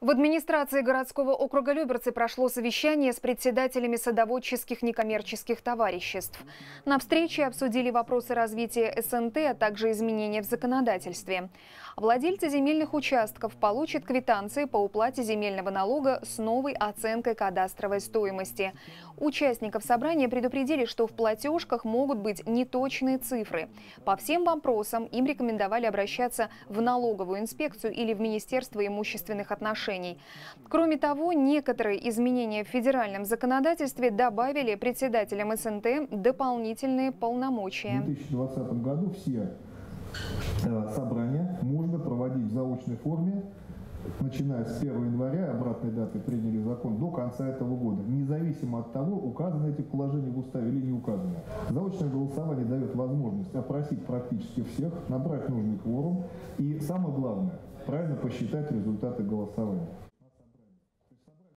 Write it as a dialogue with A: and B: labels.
A: В администрации городского округа Люберцы прошло совещание с председателями садоводческих некоммерческих товариществ. На встрече обсудили вопросы развития СНТ, а также изменения в законодательстве. Владельцы земельных участков получат квитанции по уплате земельного налога с новой оценкой кадастровой стоимости. Участников собрания предупредили, что в платежках могут быть неточные цифры. По всем вопросам им рекомендовали обращаться в налоговую инспекцию или в Министерство имущественных отношений отношений. Кроме того, некоторые изменения в федеральном законодательстве добавили председателям СНТ дополнительные полномочия.
B: В 2020 году все э, собрания можно проводить в заочной форме начиная с 1 января, обратной даты приняли закон, до конца этого года, независимо от того, указаны эти положения в уставе или не указаны. Заочное голосование дает возможность опросить практически всех, набрать нужный кворум и, самое главное, правильно посчитать результаты голосования.